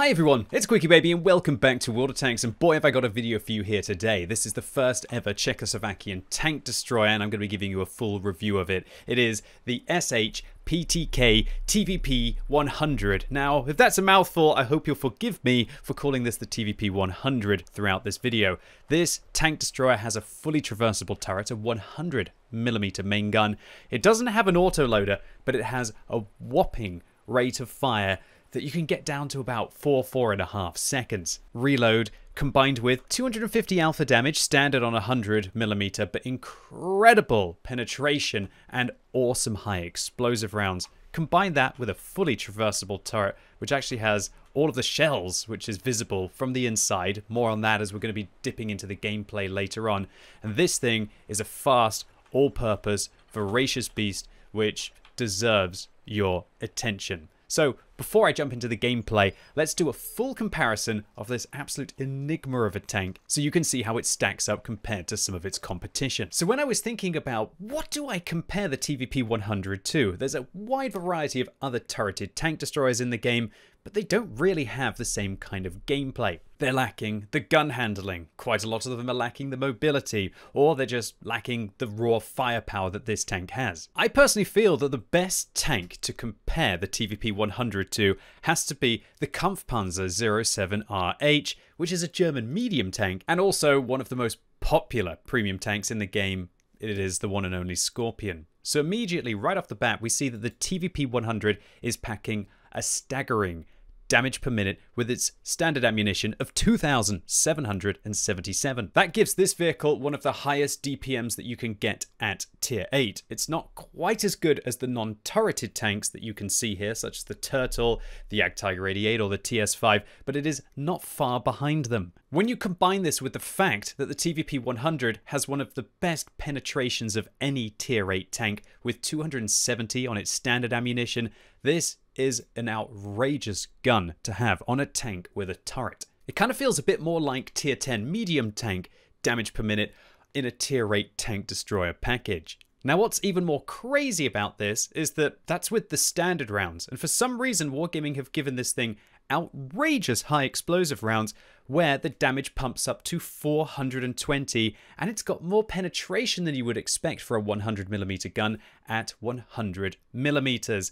Hi everyone, it's QuickyBaby and welcome back to World of Tanks and boy have I got a video for you here today. This is the first ever Czechoslovakian tank destroyer and I'm going to be giving you a full review of it. It is the SH PTK TVP 100. Now, if that's a mouthful, I hope you'll forgive me for calling this the TVP 100 throughout this video. This tank destroyer has a fully traversable turret, a 100mm main gun. It doesn't have an autoloader, but it has a whopping rate of fire that you can get down to about 4, 4.5 seconds. Reload combined with 250 alpha damage, standard on 100mm, but incredible penetration and awesome high explosive rounds. Combine that with a fully traversable turret, which actually has all of the shells, which is visible from the inside. More on that as we're going to be dipping into the gameplay later on. And this thing is a fast, all-purpose, voracious beast, which deserves your attention. So before I jump into the gameplay, let's do a full comparison of this absolute enigma of a tank so you can see how it stacks up compared to some of its competition. So when I was thinking about what do I compare the TVP 100 to, there's a wide variety of other turreted tank destroyers in the game, but they don't really have the same kind of gameplay. They're lacking the gun handling, quite a lot of them are lacking the mobility, or they're just lacking the raw firepower that this tank has. I personally feel that the best tank to compare the TVP 100 to has to be the Kampfpanzer 07RH, which is a German medium tank, and also one of the most popular premium tanks in the game. It is the one and only Scorpion. So immediately, right off the bat, we see that the TVP 100 is packing a staggering damage per minute with its standard ammunition of 2,777. That gives this vehicle one of the highest DPMs that you can get at tier 8. It's not quite as good as the non-turreted tanks that you can see here, such as the Turtle, the Jagdtiger 88 or the TS5, but it is not far behind them. When you combine this with the fact that the TVP 100 has one of the best penetrations of any tier 8 tank with 270 on its standard ammunition, this is an outrageous gun to have on a tank with a turret. It kind of feels a bit more like tier 10 medium tank damage per minute in a tier 8 tank destroyer package. Now what's even more crazy about this is that that's with the standard rounds and for some reason Wargaming have given this thing outrageous high explosive rounds where the damage pumps up to 420 and it's got more penetration than you would expect for a 100mm gun at 100mm.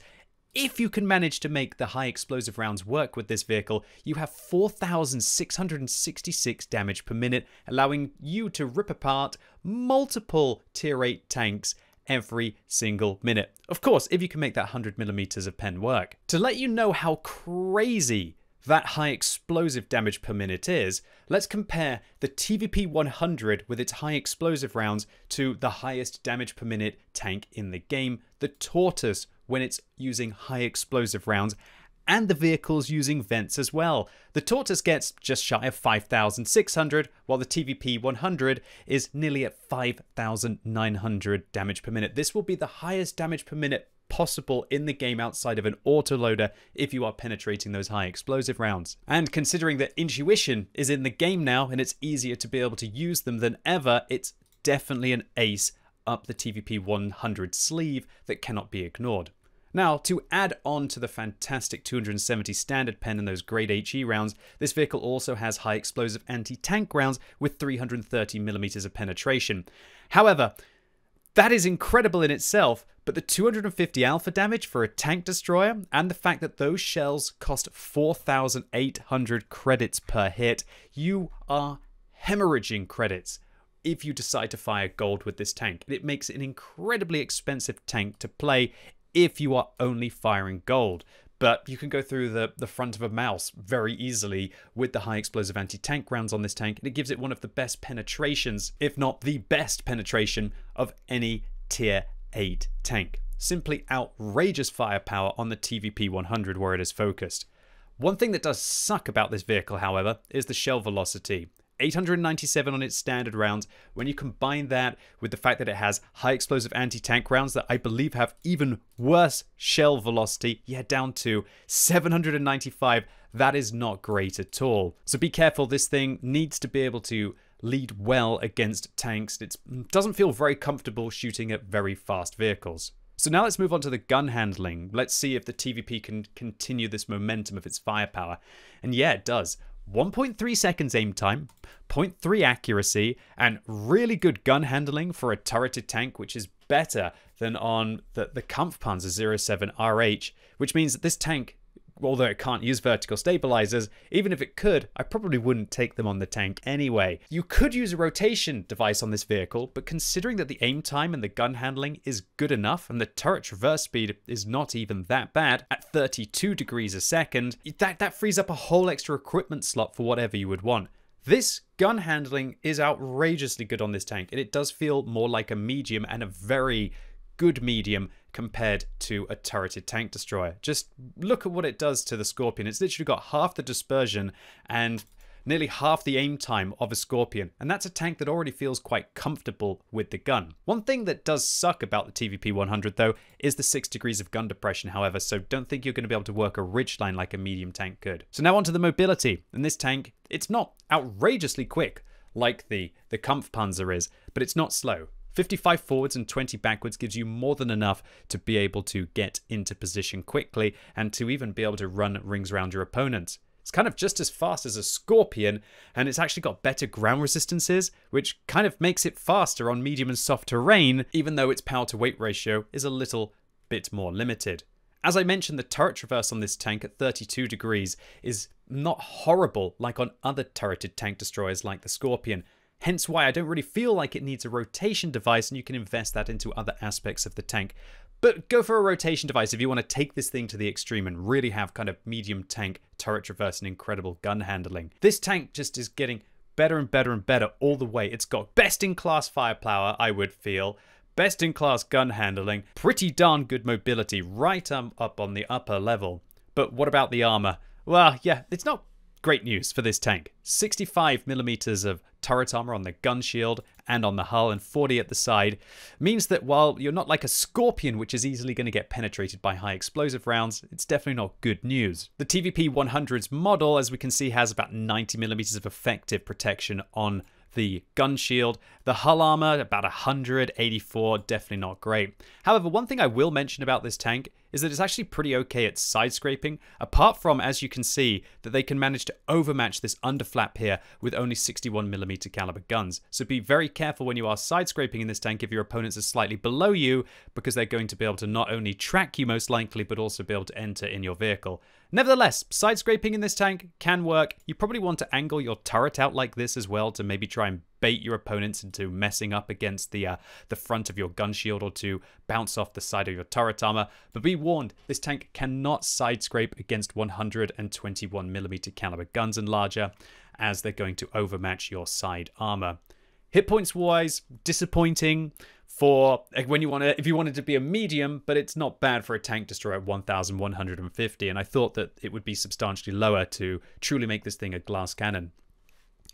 If you can manage to make the high explosive rounds work with this vehicle, you have 4,666 damage per minute, allowing you to rip apart multiple tier 8 tanks every single minute. Of course, if you can make that 100 millimeters of pen work. To let you know how crazy that high explosive damage per minute is, let's compare the TVP 100 with its high explosive rounds to the highest damage per minute tank in the game, the Tortoise when it's using high explosive rounds and the vehicle's using vents as well. The Tortoise gets just shy of 5,600, while the TVP 100 is nearly at 5,900 damage per minute. This will be the highest damage per minute possible in the game outside of an autoloader if you are penetrating those high explosive rounds. And considering that intuition is in the game now and it's easier to be able to use them than ever, it's definitely an ace up the TVP 100 sleeve that cannot be ignored. Now, to add on to the fantastic 270 standard pen and those grade HE rounds, this vehicle also has high explosive anti-tank rounds with 330mm of penetration. However, that is incredible in itself, but the 250 alpha damage for a tank destroyer and the fact that those shells cost 4,800 credits per hit, you are hemorrhaging credits if you decide to fire gold with this tank. It makes it an incredibly expensive tank to play if you are only firing gold. But you can go through the, the front of a Maus very easily with the high explosive anti-tank rounds on this tank, and it gives it one of the best penetrations, if not the best penetration, of any tier 8 tank. Simply outrageous firepower on the TVP 100 where it is focused. One thing that does suck about this vehicle, however, is the shell velocity. 897 on its standard rounds. When you combine that with the fact that it has high explosive anti-tank rounds that I believe have even worse shell velocity, yeah, down to 795, that is not great at all. So be careful, this thing needs to be able to lead well against tanks. It doesn't feel very comfortable shooting at very fast vehicles. So now let's move on to the gun handling. Let's see if the TVP can continue this momentum of its firepower. And yeah, it does. 1.3 seconds aim time, 0.3 accuracy, and really good gun handling for a turreted tank, which is better than on the, the Kampfpanzer 07 RH, which means that this tank although it can't use vertical stabilizers, even if it could, I probably wouldn't take them on the tank anyway. You could use a rotation device on this vehicle, but considering that the aim time and the gun handling is good enough, and the turret traverse speed is not even that bad, at 32 degrees a second, that, that frees up a whole extra equipment slot for whatever you would want. This gun handling is outrageously good on this tank, and it does feel more like a medium and a very good medium compared to a turreted tank destroyer. Just look at what it does to the Scorpion. It's literally got half the dispersion and nearly half the aim time of a Scorpion, and that's a tank that already feels quite comfortable with the gun. One thing that does suck about the TVP 100 though is the 6 degrees of gun depression however, so don't think you're going to be able to work a ridgeline like a medium tank could. So now onto the mobility. In this tank, it's not outrageously quick like the, the Kampfpanzer is, but it's not slow. 55 forwards and 20 backwards gives you more than enough to be able to get into position quickly and to even be able to run rings around your opponents. It's kind of just as fast as a Scorpion, and it's actually got better ground resistances, which kind of makes it faster on medium and soft terrain, even though its power to weight ratio is a little bit more limited. As I mentioned, the turret traverse on this tank at 32 degrees is not horrible like on other turreted tank destroyers like the Scorpion, Hence why I don't really feel like it needs a rotation device and you can invest that into other aspects of the tank. But go for a rotation device if you want to take this thing to the extreme and really have kind of medium tank turret traverse and incredible gun handling. This tank just is getting better and better and better all the way. It's got best in class firepower, I would feel, best in class gun handling, pretty darn good mobility right um, up on the upper level. But what about the armor? Well, yeah, it's not great news for this tank. 65 millimeters of turret armor on the gun shield and on the hull and 40 at the side means that while you're not like a Scorpion which is easily going to get penetrated by high explosive rounds, it's definitely not good news. The TVP 100's model, as we can see, has about 90 millimeters of effective protection on the gun shield. The hull armor, about 184, definitely not great. However, one thing I will mention about this tank is that it's actually pretty okay at side scraping, apart from, as you can see, that they can manage to overmatch this underflap here with only 61mm caliber guns. So be very careful when you are side scraping in this tank if your opponents are slightly below you, because they're going to be able to not only track you most likely, but also be able to enter in your vehicle. Nevertheless, side scraping in this tank can work. You probably want to angle your turret out like this as well to maybe try and bait your opponents into messing up against the uh, the front of your gun shield or to bounce off the side of your turret armor. But be warned, this tank cannot side scrape against 121mm caliber guns and larger, as they're going to overmatch your side armor. Hit points wise, disappointing for when you want to if you wanted to be a medium but it's not bad for a tank destroyer at 1150 and i thought that it would be substantially lower to truly make this thing a glass cannon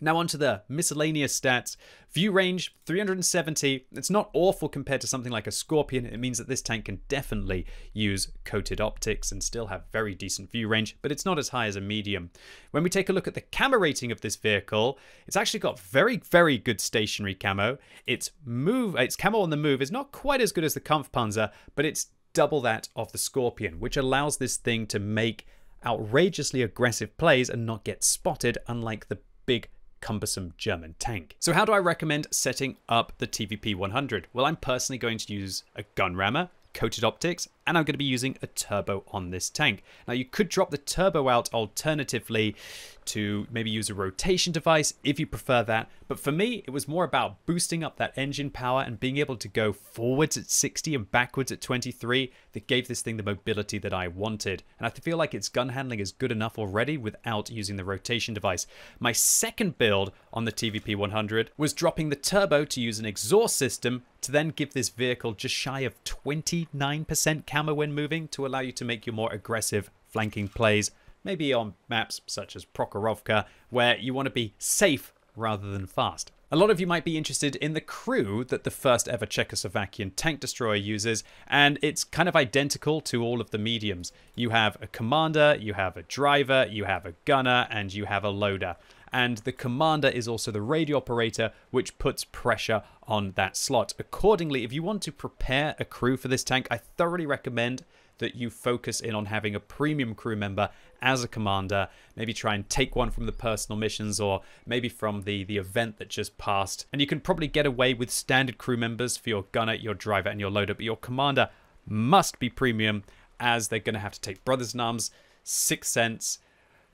now onto the miscellaneous stats. View range 370. It's not awful compared to something like a Scorpion. It means that this tank can definitely use coated optics and still have very decent view range, but it's not as high as a medium. When we take a look at the camo rating of this vehicle, it's actually got very, very good stationary camo. Its move, its camo on the move is not quite as good as the Kampfpanzer, but it's double that of the Scorpion, which allows this thing to make outrageously aggressive plays and not get spotted, unlike the big cumbersome German tank. So how do I recommend setting up the TVP 100? Well, I'm personally going to use a gun rammer, coated optics, and I'm going to be using a turbo on this tank. Now you could drop the turbo out alternatively to maybe use a rotation device if you prefer that. But for me, it was more about boosting up that engine power and being able to go forwards at 60 and backwards at 23 that gave this thing the mobility that I wanted. And I feel like its gun handling is good enough already without using the rotation device. My second build on the TVP 100 was dropping the turbo to use an exhaust system to then give this vehicle just shy of 29% camo when moving to allow you to make your more aggressive flanking plays, maybe on maps such as Prokhorovka, where you want to be safe rather than fast. A lot of you might be interested in the crew that the first ever Czechoslovakian tank destroyer uses, and it's kind of identical to all of the mediums. You have a commander, you have a driver, you have a gunner, and you have a loader. And the commander is also the radio operator, which puts pressure on that slot. Accordingly, if you want to prepare a crew for this tank, I thoroughly recommend that you focus in on having a premium crew member as a commander. Maybe try and take one from the personal missions or maybe from the, the event that just passed. And you can probably get away with standard crew members for your gunner, your driver, and your loader, but your commander must be premium as they're going to have to take Brothers in Arms, Sixth Sense,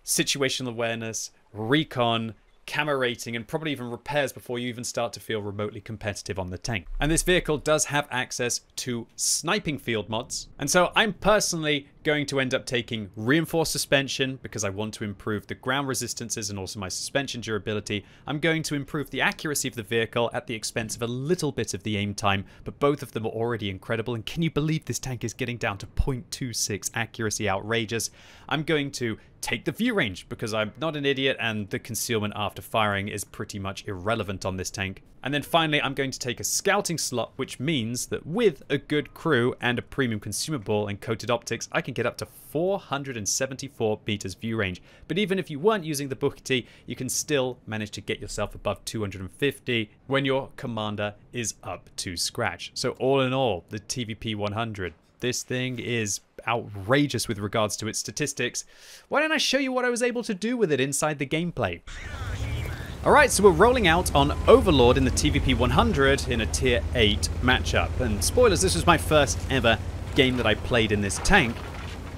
Situational Awareness, Recon, camera rating, and probably even repairs before you even start to feel remotely competitive on the tank. And this vehicle does have access to sniping field mods. And so I'm personally going to end up taking reinforced suspension because I want to improve the ground resistances and also my suspension durability. I'm going to improve the accuracy of the vehicle at the expense of a little bit of the aim time, but both of them are already incredible. And can you believe this tank is getting down to 0.26 accuracy outrageous? I'm going to take the view range because I'm not an idiot and the concealment after firing is pretty much irrelevant on this tank. And then finally, I'm going to take a scouting slot, which means that with a good crew and a premium consumable and coated optics, I can get up to 474 meters view range. But even if you weren't using the Booker T, you can still manage to get yourself above 250 when your commander is up to scratch. So all in all, the TVP 100 this thing is outrageous with regards to its statistics. Why don't I show you what I was able to do with it inside the gameplay? Alright, so we're rolling out on Overlord in the TVP 100 in a Tier 8 matchup. And spoilers, this was my first ever game that I played in this tank.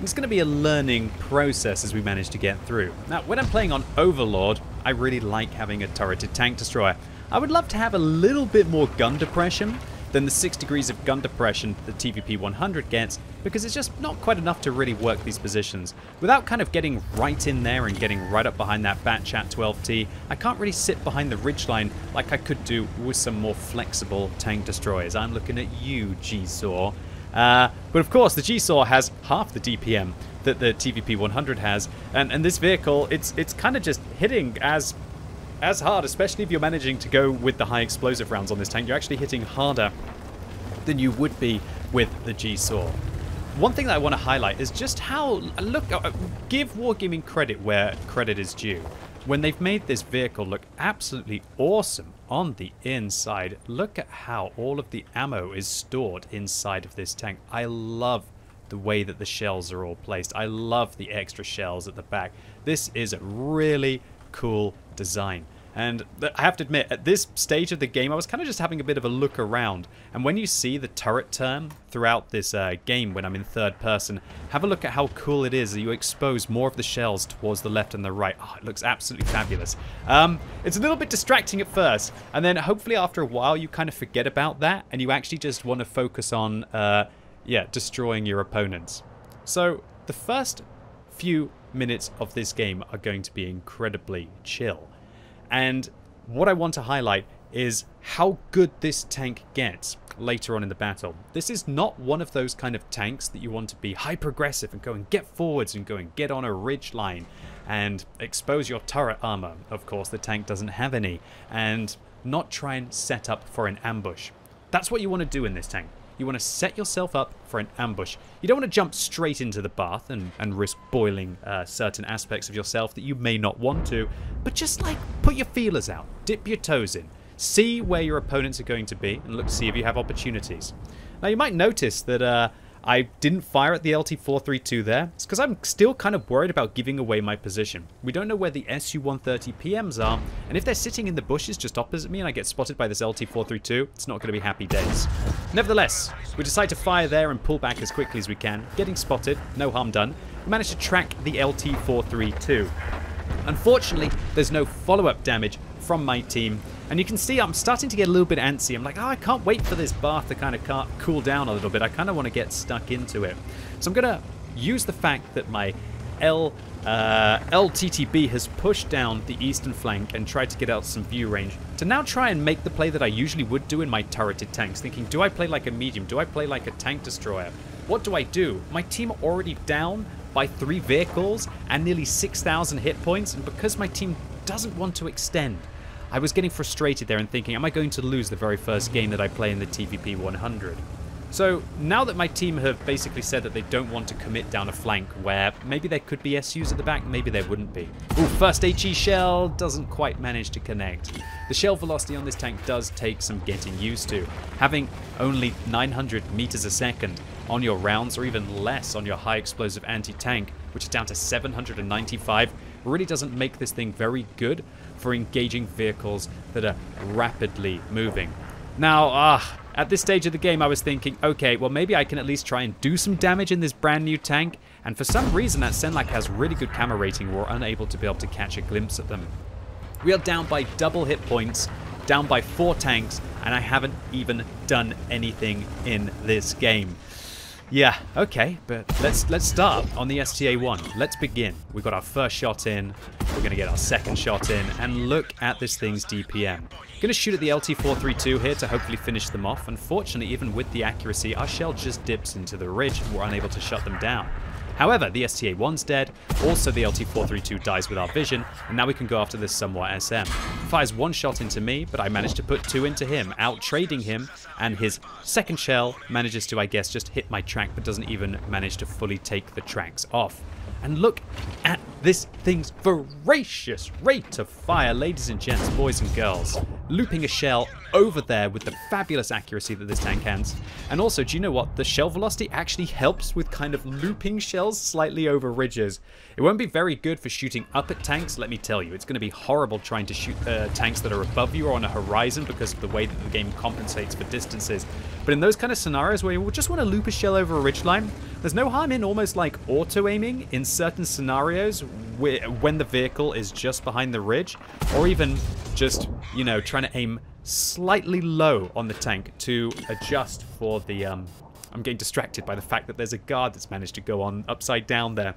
It's going to be a learning process as we manage to get through. Now, when I'm playing on Overlord, I really like having a turreted tank destroyer. I would love to have a little bit more gun depression, than the 6 degrees of gun depression the TVP 100 gets because it's just not quite enough to really work these positions. Without kind of getting right in there and getting right up behind that Batchat 12T, I can't really sit behind the ridgeline like I could do with some more flexible tank destroyers. I'm looking at you, G-Saw. Uh, but of course, the G-Saw has half the DPM that the TVP 100 has, and, and this vehicle, it's it's kind of just hitting as as hard, especially if you're managing to go with the high explosive rounds on this tank. You're actually hitting harder than you would be with the G-Saw. One thing that I want to highlight is just how, look, uh, give Wargaming credit where credit is due. When they've made this vehicle look absolutely awesome on the inside, look at how all of the ammo is stored inside of this tank. I love the way that the shells are all placed. I love the extra shells at the back. This is a really cool design. And I have to admit, at this stage of the game, I was kind of just having a bit of a look around. And when you see the turret turn throughout this uh, game when I'm in third person, have a look at how cool it is. That you expose more of the shells towards the left and the right. Oh, it looks absolutely fabulous. Um, it's a little bit distracting at first. And then hopefully after a while, you kind of forget about that. And you actually just want to focus on, uh, yeah, destroying your opponents. So the first few minutes of this game are going to be incredibly chill. And what I want to highlight is how good this tank gets later on in the battle. This is not one of those kind of tanks that you want to be hyper aggressive and go and get forwards and go and get on a ridge line and expose your turret armor. Of course, the tank doesn't have any. And not try and set up for an ambush. That's what you want to do in this tank. You want to set yourself up for an ambush. You don't want to jump straight into the bath and, and risk boiling uh, certain aspects of yourself that you may not want to, but just like put your feelers out, dip your toes in, see where your opponents are going to be, and look to see if you have opportunities. Now you might notice that uh, I didn't fire at the LT-432 there. It's because I'm still kind of worried about giving away my position. We don't know where the Su-130 PMs are, and if they're sitting in the bushes just opposite me and I get spotted by this LT-432, it's not going to be happy days. Nevertheless, we decide to fire there and pull back as quickly as we can. Getting spotted, no harm done. We manage to track the LT-432. Unfortunately, there's no follow-up damage from my team, and you can see I'm starting to get a little bit antsy. I'm like, oh, I can't wait for this bath to kind of cool down a little bit. I kind of want to get stuck into it. So I'm going to use the fact that my L uh, LTTB has pushed down the eastern flank and tried to get out some view range to now try and make the play that I usually would do in my turreted tanks, thinking, do I play like a medium? Do I play like a tank destroyer? What do I do? My team are already down by three vehicles and nearly 6,000 hit points, and because my team doesn't want to extend, I was getting frustrated there and thinking, am I going to lose the very first game that I play in the TVP 100? So now that my team have basically said that they don't want to commit down a flank where maybe there could be SUs at the back, maybe there wouldn't be. Ooh, first HE shell doesn't quite manage to connect. The shell velocity on this tank does take some getting used to. Having only 900 meters a second on your rounds or even less on your high explosive anti-tank, which is down to 795, really doesn't make this thing very good for engaging vehicles that are rapidly moving. Now, ah, at this stage of the game, I was thinking, okay, well, maybe I can at least try and do some damage in this brand new tank. And for some reason, that Senlac has really good camera rating. We're unable to be able to catch a glimpse of them. We are down by double hit points, down by four tanks, and I haven't even done anything in this game. Yeah, okay, but let's let's start on the STA-1. Let's begin. We've got our first shot in, we're to get our second shot in, and look at this thing's DPM. To shoot at the LT-432 here to hopefully finish them off. Unfortunately, even with the accuracy, our shell just dips into the ridge and we're unable to shut them down. However, the STA-1's dead, also the LT-432 dies with our vision, and now we can go after this Somua SM. Fires one shot into me, but I managed to put two into him, out trading him, and his second shell manages to, I guess, just hit my track, but doesn't even manage to fully take the tracks off. And look at this thing's voracious rate of fire, ladies and gents, boys and girls. Looping a shell over there with the fabulous accuracy that this tank has. And also, do you know what? The shell velocity actually helps with kind of looping shells slightly over ridges. It won't be very good for shooting up at tanks, let me tell you. It's going to be horrible trying to shoot uh, tanks that are above you or on a horizon because of the way that the game compensates for distances. But in those kind of scenarios where you just want to loop a shell over a ridgeline, there's no harm in almost like auto-aiming in certain scenarios when the vehicle is just behind the ridge, or even just, you know, trying to aim slightly low on the tank to adjust for the, um, I'm getting distracted by the fact that there's a guard that's managed to go on upside down there,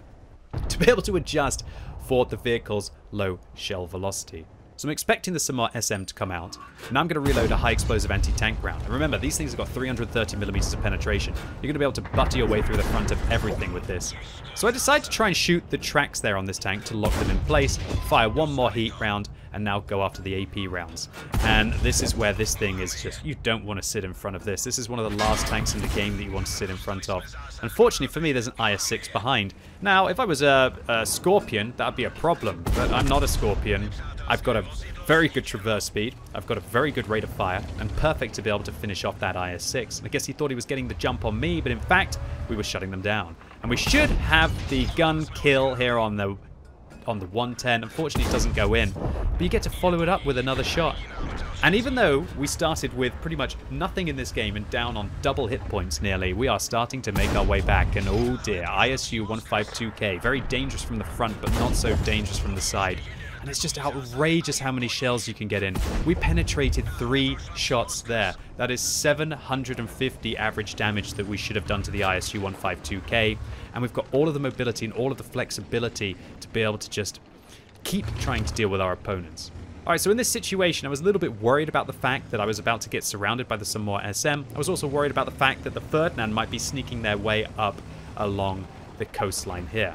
to be able to adjust for the vehicle's low shell velocity. So I'm expecting the Somua SM to come out. Now I'm going to reload a high explosive anti-tank round. And remember, these things have got 330 millimeters of penetration. You're going to be able to butter your way through the front of everything with this. So I decide to try and shoot the tracks there on this tank to lock them in place, fire one more heat round, and now go after the AP rounds. And this is where this thing is just, you don't want to sit in front of this. This is one of the last tanks in the game that you want to sit in front of. Unfortunately for me, there's an IS-6 behind. Now, if I was a, a Scorpion, that would be a problem, but I'm not a Scorpion. I've got a very good traverse speed, I've got a very good rate of fire, and perfect to be able to finish off that IS-6. I guess he thought he was getting the jump on me, but in fact, we were shutting them down. And we should have the gun kill here on the on the 110. Unfortunately, it doesn't go in, but you get to follow it up with another shot. And even though we started with pretty much nothing in this game and down on double hit points nearly, we are starting to make our way back. And oh dear, ISU 152K, very dangerous from the front, but not so dangerous from the side and it's just outrageous how many shells you can get in. We penetrated three shots there. That is 750 average damage that we should have done to the ISU 152K, and we've got all of the mobility and all of the flexibility to be able to just keep trying to deal with our opponents. Alright, so in this situation, I was a little bit worried about the fact that I was about to get surrounded by the Somua SM. I was also worried about the fact that the Ferdinand might be sneaking their way up along the coastline here.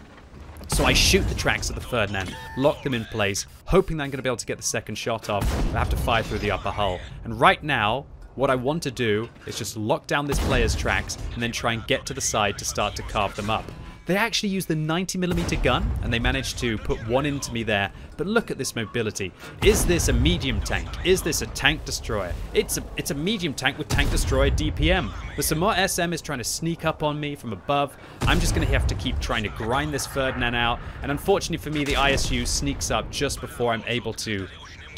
So I shoot the tracks of the Ferdinand, lock them in place, hoping that I'm going to be able to get the second shot off. I have to fire through the upper hull. And right now, what I want to do is just lock down this player's tracks and then try and get to the side to start to carve them up. They actually used the 90mm gun and they managed to put one into me there. But look at this mobility. Is this a medium tank? Is this a tank destroyer? It's a, it's a medium tank with tank destroyer DPM. The Somua SM is trying to sneak up on me from above. I'm just going to have to keep trying to grind this Ferdinand out. And unfortunately for me, the ISU sneaks up just before I'm able to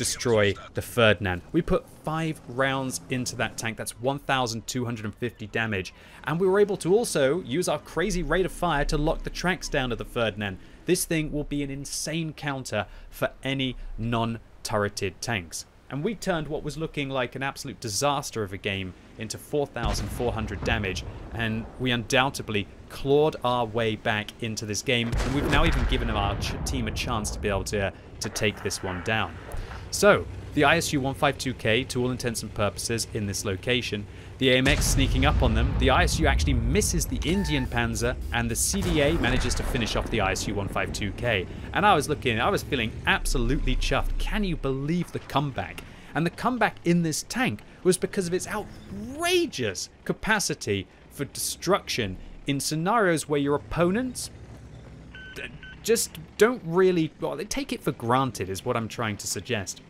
destroy the Ferdinand. We put five rounds into that tank. That's 1,250 damage. And we were able to also use our crazy rate of fire to lock the tracks down to the Ferdinand. This thing will be an insane counter for any non-turreted tanks. And we turned what was looking like an absolute disaster of a game into 4,400 damage, and we undoubtedly clawed our way back into this game, and we've now even given our team a chance to be able to, to take this one down. So, the ISU 152K, to all intents and purposes, in this location. The AMX sneaking up on them. The ISU actually misses the Indien-Panzer, and the CDA manages to finish off the ISU 152K. And I was looking, I was feeling absolutely chuffed. Can you believe the comeback? And the comeback in this tank was because of its outrageous capacity for destruction in scenarios where your opponents just don't really, well, they take it for granted, is what I'm trying to suggest.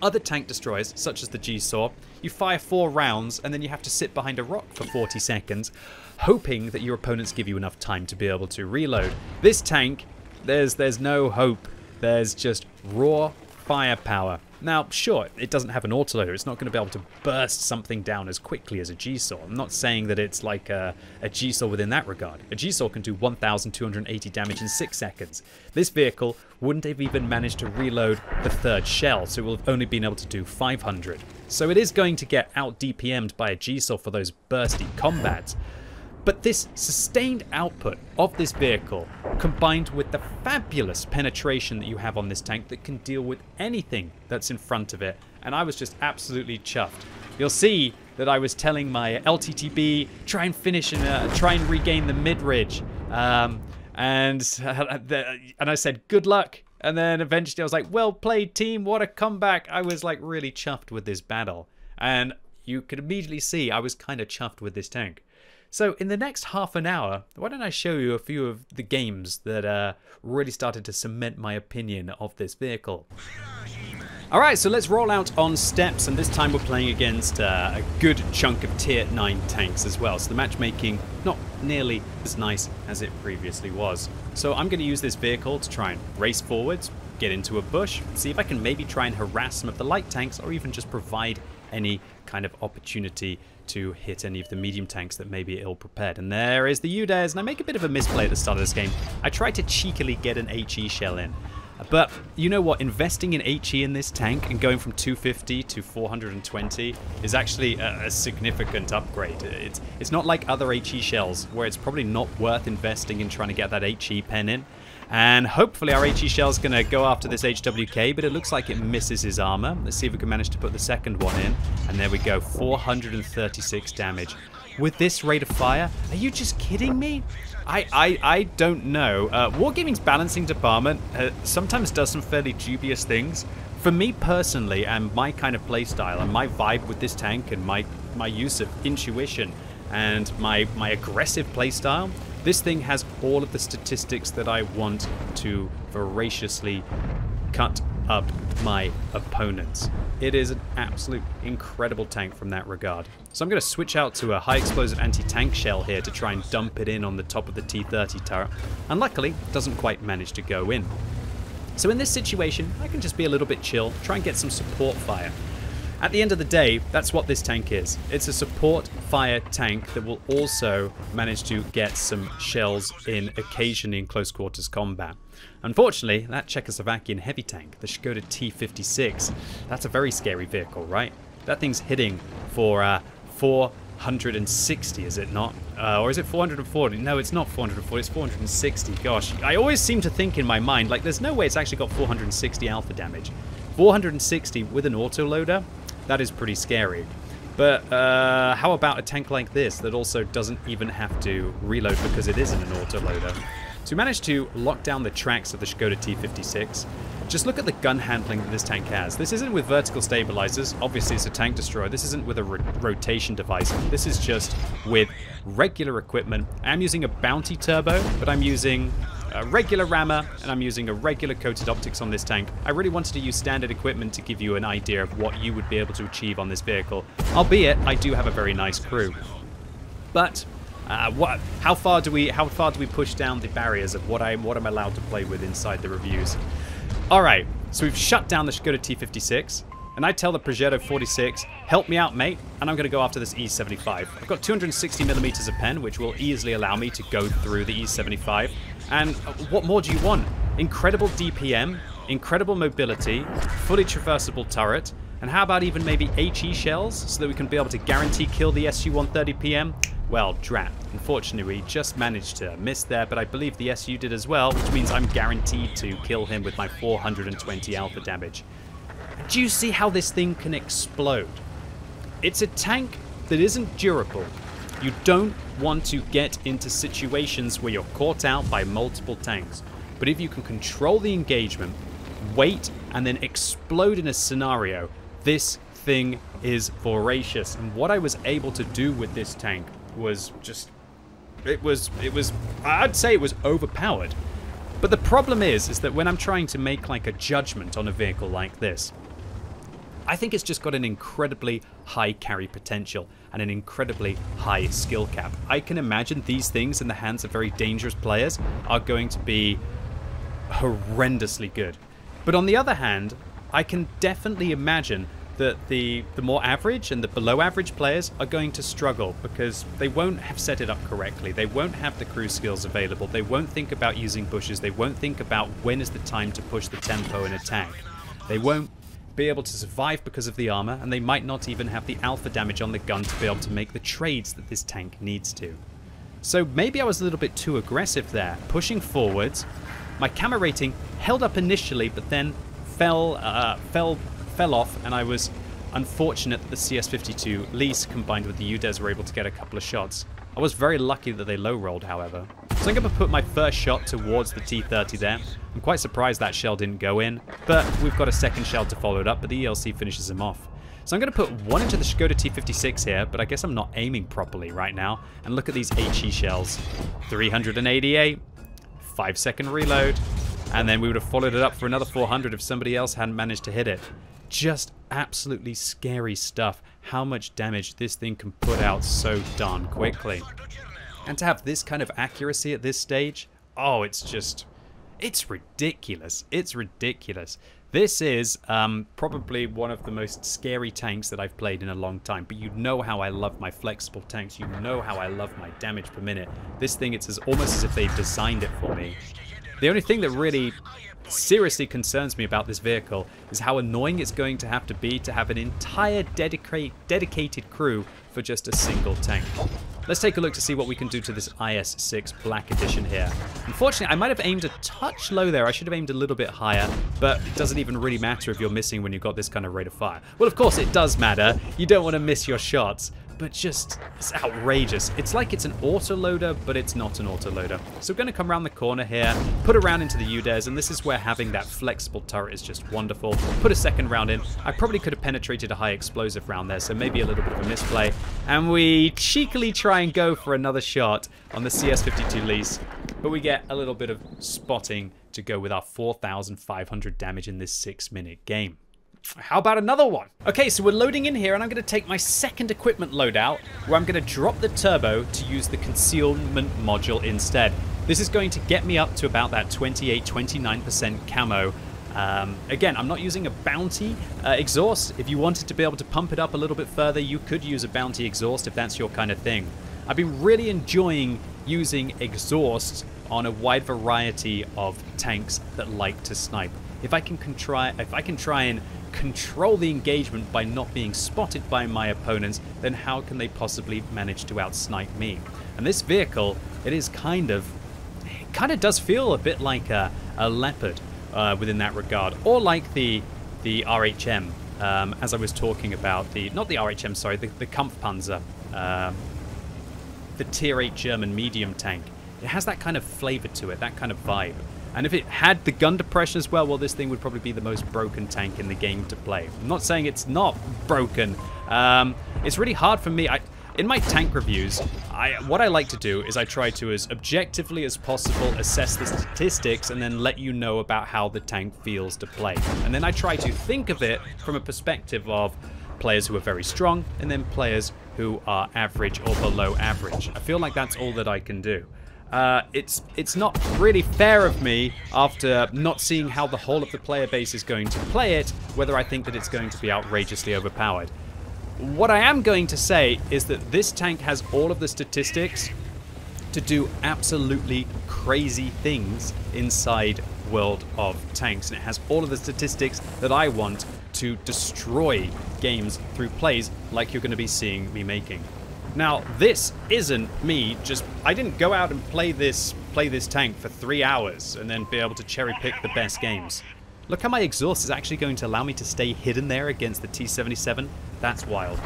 Other tank destroyers, such as the G-Saw, you fire four rounds and then you have to sit behind a rock for 40 seconds, hoping that your opponents give you enough time to be able to reload. This tank, there's there's no hope. There's just raw firepower. Now, sure, it doesn't have an autoloader. It's not going to be able to burst something down as quickly as a G-Saw. I'm not saying that it's like a, a G-Saw within that regard. A G-Saw can do 1,280 damage in 6 seconds. This vehicle wouldn't have even managed to reload the third shell, so it will have only been able to do 500. So it is going to get out DPM'd by a G-Saw for those bursty combats. But this sustained output of this vehicle, combined with the fabulous penetration that you have on this tank that can deal with anything that's in front of it, and I was just absolutely chuffed. You'll see that I was telling my LTTB, try and finish and uh, try and regain the mid-ridge. Um, and, uh, and I said, good luck. And then eventually I was like, well played team, what a comeback. I was like really chuffed with this battle. And you could immediately see I was kind of chuffed with this tank. So in the next half an hour, why don't I show you a few of the games that uh, really started to cement my opinion of this vehicle. Alright, so let's roll out on steps, and this time we're playing against uh, a good chunk of tier 9 tanks as well, so the matchmaking not nearly as nice as it previously was. So I'm going to use this vehicle to try and race forwards, get into a bush, see if I can maybe try and harass some of the light tanks, or even just provide any kind of opportunity to hit any of the medium tanks that may be ill prepared. And there is the UDES, and I make a bit of a misplay at the start of this game. I try to cheekily get an HE shell in. But you know what? Investing in HE in this tank and going from 250 to 420 is actually a, a, significant upgrade. It's, it's not like other HE shells where it's probably not worth investing in trying to get that HE pen in. And hopefully our HE shell's going to go after this HWK, but it looks like it misses his armor. Let's see if we can manage to put the second one in. And there we go, 436 damage. With this rate of fire? Are you just kidding me? I, I, I don't know. Uh, Wargaming's balancing department uh, sometimes does some fairly dubious things. For me personally, and my kind of playstyle, and my vibe with this tank, and my, my use of intuition, and my, my aggressive playstyle, this thing has all of the statistics that I want to voraciously cut up my opponents. It is an absolute incredible tank from that regard. So I'm going to switch out to a high explosive anti-tank shell here to try and dump it in on the top of the T-30 turret. And luckily, it doesn't quite manage to go in. So in this situation, I can just be a little bit chill, try and get some support fire. At the end of the day, that's what this tank is. It's a support fire tank that will also manage to get some shells in occasionally in close quarters combat. Unfortunately, that Czechoslovakian heavy tank, the Skoda T56, that's a very scary vehicle, right? That thing's hitting for uh, 460, is it not? Uh, or is it 440? No, it's not 440, it's 460. Gosh, I always seem to think in my mind, like, there's no way it's actually got 460 alpha damage. 460 with an autoloader? That is pretty scary. But uh, how about a tank like this that also doesn't even have to reload because it isn't an autoloader? So we managed to lock down the tracks of the Skoda T56. Just look at the gun handling that this tank has. This isn't with vertical stabilizers. Obviously, it's a tank destroyer. This isn't with a ro rotation device. This is just with regular equipment. I'm using a Bounty Turbo, but I'm using a regular rammer, and I'm using a regular coated optics on this tank. I really wanted to use standard equipment to give you an idea of what you would be able to achieve on this vehicle, albeit I do have a very nice crew. But uh, what, how far do we how far do we push down the barriers of what I what I'm allowed to play with inside the reviews? All right, so we've shut down the Skoda T56 and I tell the Progetto 46, help me out, mate, and I'm going to go after this E75. I've got 260 millimeters of pen, which will easily allow me to go through the E75. And uh, what more do you want? Incredible DPM, incredible mobility, fully traversable turret, and how about even maybe HE shells so that we can be able to guarantee kill the SU-130PM? Well, drat. Unfortunately, we just managed to miss there, but I believe the SU did as well, which means I'm guaranteed to kill him with my 420 alpha damage. Do you see how this thing can explode? It's a tank that isn't durable. You don't want to get into situations where you're caught out by multiple tanks. But if you can control the engagement, wait, and then explode in a scenario, this thing is voracious. And what I was able to do with this tank was just... It was... It was... I'd say it was overpowered. But the problem is, is that when I'm trying to make like a judgment on a vehicle like this, I think it's just got an incredibly high carry potential and an incredibly high skill cap. I can imagine these things in the hands of very dangerous players are going to be horrendously good. But on the other hand, I can definitely imagine that the, the more average and the below average players are going to struggle because they won't have set it up correctly. They won't have the crew skills available. They won't think about using bushes. They won't think about when is the time to push the tempo in a tank. They won't be able to survive because of the armor, and they might not even have the alpha damage on the gun to be able to make the trades that this tank needs to. So maybe I was a little bit too aggressive there, pushing forwards. My camera rating held up initially, but then fell, uh, fell, fell off, and I was unfortunate that the CS52 LIS combined with the UDES were able to get a couple of shots. I was very lucky that they low rolled, however. So I'm going to put my first shot towards the T-30 there. I'm quite surprised that shell didn't go in, but we've got a second shell to follow it up, but the ELC finishes him off. So I'm going to put one into the Skoda T56 here, but I guess I'm not aiming properly right now. And look at these HE shells. 388, 5 second reload, and then we would have followed it up for another 400 if somebody else hadn't managed to hit it. Just absolutely scary stuff, how much damage this thing can put out so darn quickly. And to have this kind of accuracy at this stage, oh, it's just, it's ridiculous. It's ridiculous. This is um, probably one of the most scary tanks that I've played in a long time, but you know how I love my flexible tanks, you know how I love my damage per minute. This thing, it's as, almost as if they've designed it for me. The only thing that really seriously concerns me about this vehicle is how annoying it's going to have to be to have an entire dedica dedicated crew for just a single tank. Let's take a look to see what we can do to this IS-6 Black Edition here. Unfortunately, I might have aimed a touch low there. I should have aimed a little bit higher, but it doesn't even really matter if you're missing when you've got this kind of rate of fire. Well, of course it does matter. You don't want to miss your shots, but just, it's outrageous. It's like it's an autoloader, but it's not an autoloader. So we're going to come around the corner here, put a round into the UDES, and this is where having that flexible turret is just wonderful. Put a second round in. I probably could have penetrated a high explosive round there, so maybe a little bit of a misplay. And we cheekily try and go for another shot on the CS-52 LIS, but we get a little bit of spotting to go with our 4,500 damage in this six-minute game. How about another one? Okay, so we're loading in here and I'm going to take my second equipment loadout where I'm going to drop the turbo to use the concealment module instead. This is going to get me up to about that 28-29% camo. Um, again, I'm not using a bounty uh, exhaust. If you wanted to be able to pump it up a little bit further, you could use a bounty exhaust if that's your kind of thing. I've been really enjoying using exhausts on a wide variety of tanks that like to snipe. If I can try, if I can try and control the engagement by not being spotted by my opponents, then how can they possibly manage to outsnipe me? And this vehicle, it is kind of, it kind of does feel a bit like a, a leopard uh, within that regard, or like the the RHM, um, as I was talking about the not the RHM, sorry, the, the Kampfpanzer, um, the Tier 8 German medium tank. It has that kind of flavor to it, that kind of vibe. And if it had the gun depression as well, well, this thing would probably be the most broken tank in the game to play. I'm not saying it's not broken. Um, it's really hard for me. I, in my tank reviews, I, what I like to do is I try to, as objectively as possible, assess the statistics and then let you know about how the tank feels to play. And then I try to think of it from a perspective of players who are very strong and then players who are average or below average. I feel like that's all that I can do. Uh, it's it's not really fair of me after not seeing how the whole of the player base is going to play it, whether I think that it's going to be outrageously overpowered. What I am going to say is that this tank has all of the statistics to do absolutely crazy things inside World of Tanks, and it has all of the statistics that I want to destroy games through plays like you're going to be seeing me making. Now, this isn't me just... I didn't go out and play this play this tank for three hours and then be able to cherry pick the best games. Look how my exhaust is actually going to allow me to stay hidden there against the T-77. That's wild.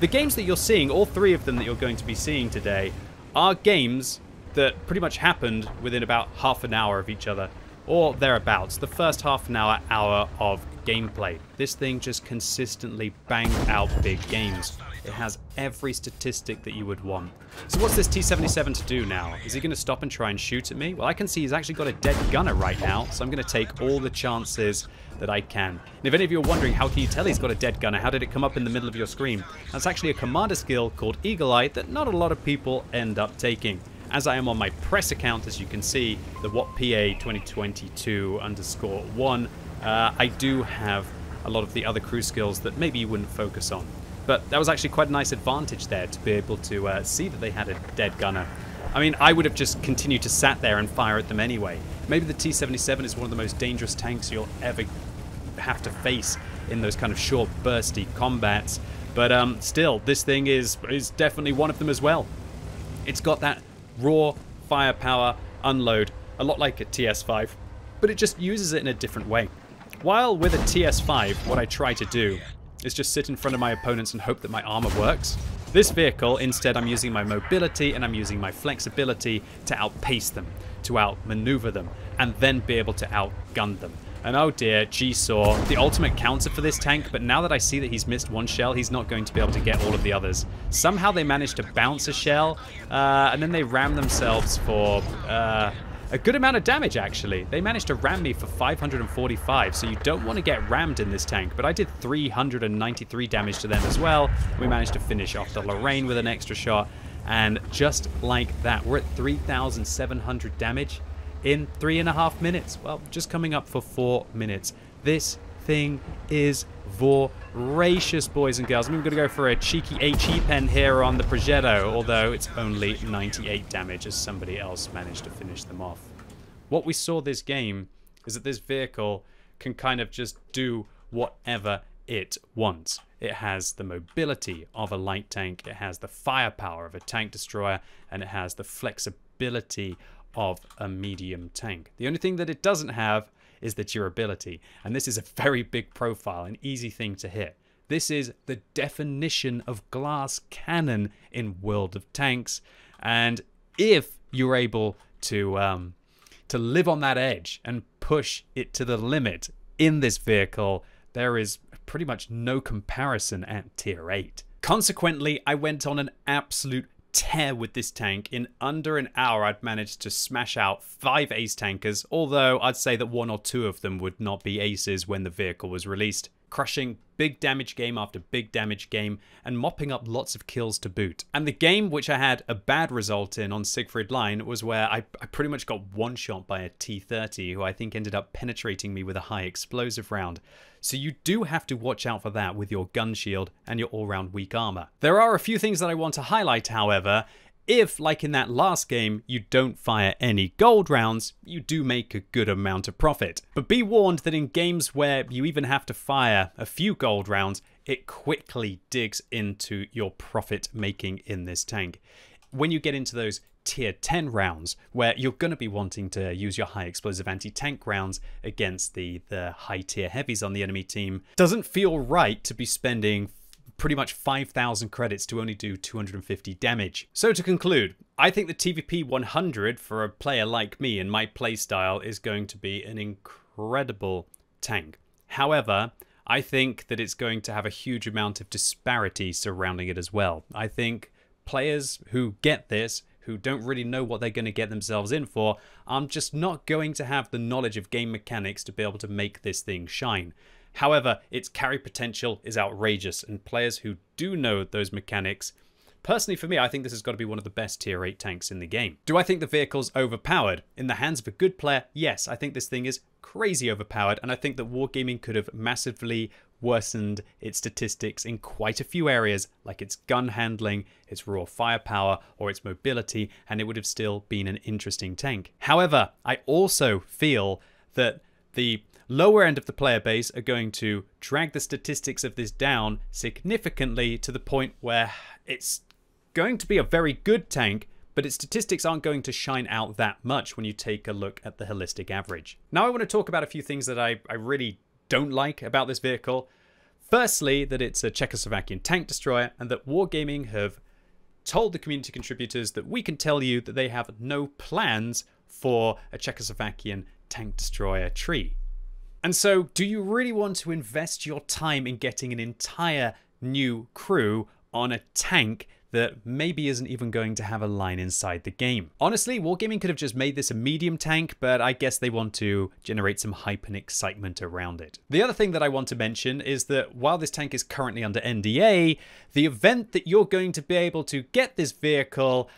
The games that you're seeing, all three of them that you're going to be seeing today, are games that pretty much happened within about half an hour of each other, or thereabouts. The first half an hour, hour of gameplay. This thing just consistently banged out big games. It has every statistic that you would want. So what's this T-77 to do now? Is he going to stop and try and shoot at me? Well, I can see he's actually got a dead gunner right now, so I'm going to take all the chances that I can. And if any of you are wondering how can you tell he's got a dead gunner, how did it come up in the middle of your screen? That's actually a commander skill called Eagle Eye that not a lot of people end up taking. As I am on my press account, as you can see, the WattPA 2022 underscore 1, uh, I do have a lot of the other crew skills that maybe you wouldn't focus on. But that was actually quite a nice advantage there to be able to uh, see that they had a dead gunner. I mean, I would have just continued to sat there and fire at them anyway. Maybe the T-77 is one of the most dangerous tanks you'll ever have to face in those kind of short, bursty combats. But um, still, this thing is is definitely one of them as well. It's got that raw firepower unload, a lot like a TS5, but it just uses it in a different way. While with a TS5, what I try to do is just sit in front of my opponents and hope that my armor works. This vehicle, instead, I'm using my mobility and I'm using my flexibility to outpace them, to outmaneuver them, and then be able to outgun them. And oh dear, G-Saw, the ultimate counter for this tank, but now that I see that he's missed one shell, he's not going to be able to get all of the others. Somehow they managed to bounce a shell, uh, and then they ram themselves for uh, a good amount of damage, actually. They managed to ram me for 545, so you don't want to get rammed in this tank, but I did 393 damage to them as well. We managed to finish off the Lorraine with an extra shot, and just like that, we're at 3,700 damage in three and a half minutes. Well, just coming up for four minutes. This thing is voracious, boys and girls. I'm even going to go for a cheeky HE pen here on the Progetto, although it's only 98 damage as somebody else managed to finish them off. What we saw this game is that this vehicle can kind of just do whatever it wants. It has the mobility of a light tank, it has the firepower of a tank destroyer, and it has the flexibility of a medium tank. The only thing that it doesn't have is the durability, and this is a very big profile, an easy thing to hit. This is the definition of glass cannon in World of Tanks, and if you're able to um, to live on that edge and push it to the limit in this vehicle, there is pretty much no comparison at tier 8. Consequently, I went on an absolute tear with this tank. In under an hour, I'd managed to smash out five ace tankers, although I'd say that one or two of them would not be aces when the vehicle was released crushing big damage game after big damage game and mopping up lots of kills to boot. And the game which I had a bad result in on Siegfried Line was where I, I pretty much got one shot by a T-30 who I think ended up penetrating me with a high explosive round. So you do have to watch out for that with your gun shield and your all-round weak armor. There are a few things that I want to highlight however, if, like in that last game, you don't fire any gold rounds, you do make a good amount of profit. But be warned that in games where you even have to fire a few gold rounds, it quickly digs into your profit making in this tank. When you get into those tier 10 rounds where you're going to be wanting to use your high explosive anti-tank rounds against the the high tier heavies on the enemy team doesn't feel right to be spending pretty much 5,000 credits to only do 250 damage. So to conclude, I think the TVP 100 for a player like me and my playstyle is going to be an incredible tank. However, I think that it's going to have a huge amount of disparity surrounding it as well. I think players who get this, who don't really know what they're going to get themselves in for, are just not going to have the knowledge of game mechanics to be able to make this thing shine. However, its carry potential is outrageous, and players who do know those mechanics Personally, for me, I think this has got to be one of the best tier 8 tanks in the game. Do I think the vehicle's overpowered? In the hands of a good player, yes, I think this thing is crazy overpowered, and I think that Wargaming could have massively worsened its statistics in quite a few areas, like its gun handling, its raw firepower, or its mobility, and it would have still been an interesting tank. However, I also feel that the lower end of the player base are going to drag the statistics of this down significantly to the point where it's going to be a very good tank, but its statistics aren't going to shine out that much when you take a look at the holistic average. Now I want to talk about a few things that I, I really don't like about this vehicle. Firstly, that it's a Czechoslovakian tank destroyer and that Wargaming have told the community contributors that we can tell you that they have no plans for a Czechoslovakian tank destroyer tree. And so, do you really want to invest your time in getting an entire new crew on a tank that maybe isn't even going to have a line inside the game. Honestly, Wargaming could have just made this a medium tank, but I guess they want to generate some hype and excitement around it. The other thing that I want to mention is that while this tank is currently under NDA, the event that you're going to be able to get this vehicle,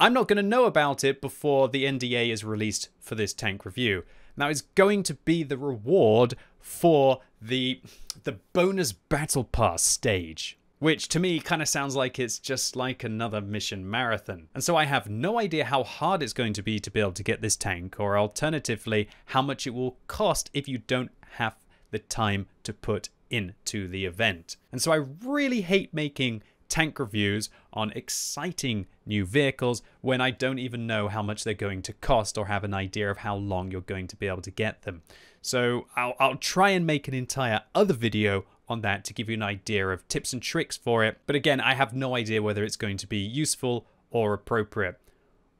I'm not going to know about it before the NDA is released for this tank review. Now, it's going to be the reward for the, the bonus battle pass stage which to me kind of sounds like it's just like another mission marathon. And so I have no idea how hard it's going to be to be able to get this tank, or alternatively, how much it will cost if you don't have the time to put into the event. And so I really hate making tank reviews on exciting new vehicles when I don't even know how much they're going to cost or have an idea of how long you're going to be able to get them. So I'll, I'll try and make an entire other video on that to give you an idea of tips and tricks for it. But again, I have no idea whether it's going to be useful or appropriate.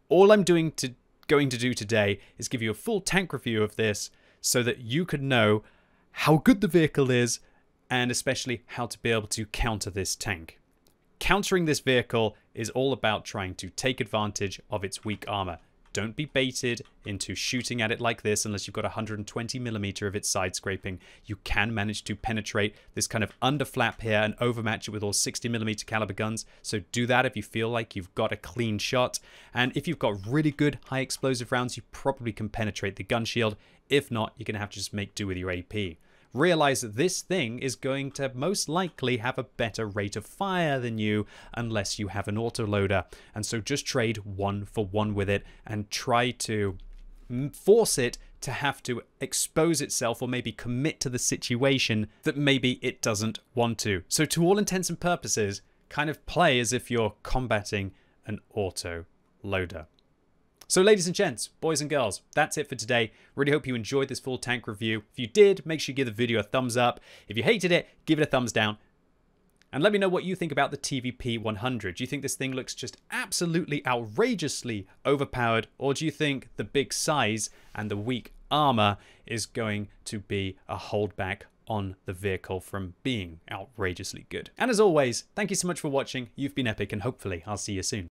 All I'm doing to going to do today is give you a full tank review of this so that you can know how good the vehicle is and especially how to be able to counter this tank. Countering this vehicle is all about trying to take advantage of its weak armor. Don't be baited into shooting at it like this unless you've got 120 millimeter of its side scraping. You can manage to penetrate this kind of under flap here and overmatch it with all 60 millimeter caliber guns. So do that if you feel like you've got a clean shot. And if you've got really good high explosive rounds, you probably can penetrate the gun shield. If not, you're going to have to just make do with your AP realize that this thing is going to most likely have a better rate of fire than you unless you have an autoloader. And so just trade one for one with it and try to mm, force it to have to expose itself or maybe commit to the situation that maybe it doesn't want to. So to all intents and purposes, kind of play as if you're combating an auto loader. So ladies and gents, boys and girls, that's it for today. Really hope you enjoyed this full tank review. If you did, make sure you give the video a thumbs up. If you hated it, give it a thumbs down. And let me know what you think about the TVP 100. Do you think this thing looks just absolutely outrageously overpowered? Or do you think the big size and the weak armor is going to be a holdback on the vehicle from being outrageously good? And as always, thank you so much for watching. You've been epic and hopefully I'll see you soon.